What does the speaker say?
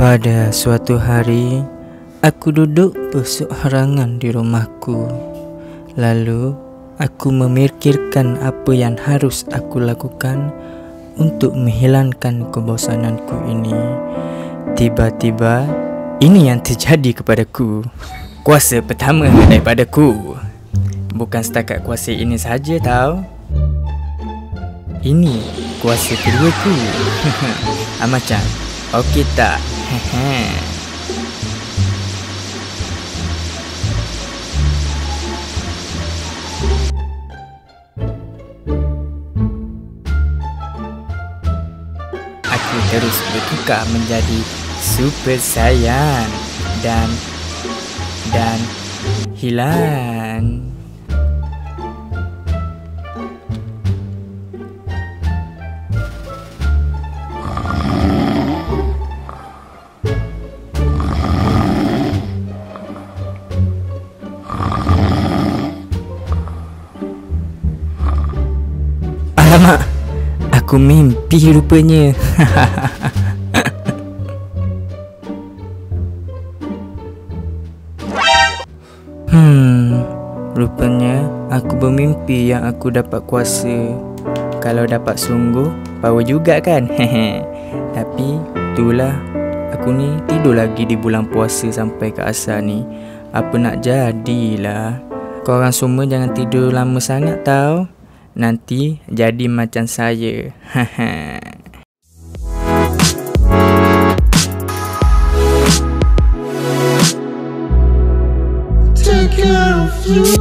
Pada suatu hari, aku duduk besuk harangan di rumahku. Lalu, aku memikirkan apa yang harus aku lakukan untuk menghilangkan kebosananku ini. Tiba-tiba, ini yang terjadi kepadaku. Kuasa pertama daripadaku. Bukan setakat kuasa ini saja tau. Ini kuasa kedua ku. ah, macam okey tak? Aku terus bertukar menjadi super sayang dan dan hilang. Alamak, aku mimpi rupanya. hmm, rupanya aku bermimpi yang aku dapat kuasa. Kalau dapat sungguh, power juga kan? Tapi itulah aku ni tidur lagi di bulan puasa sampai ke asar ni. Apa nak jadilah. Korang semua jangan tidur lama sangat tau. Nanti jadi macam saya. Take care of you.